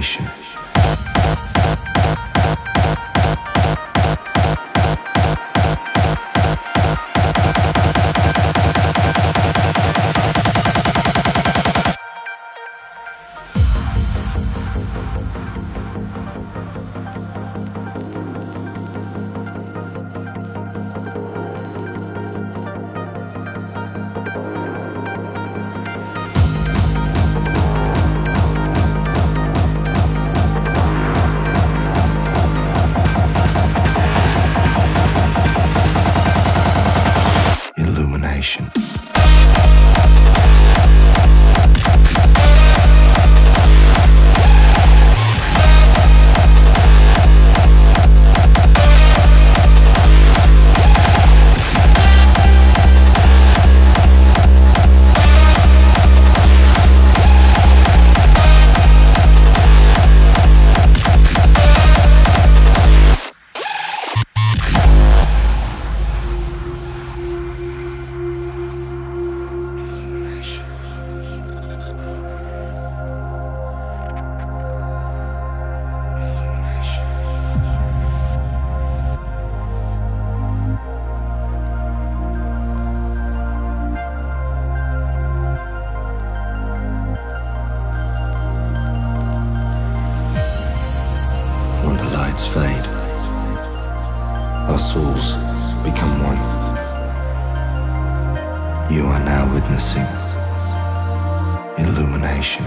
Illumination. Illumination. Lights fade, our souls become one. You are now witnessing illumination.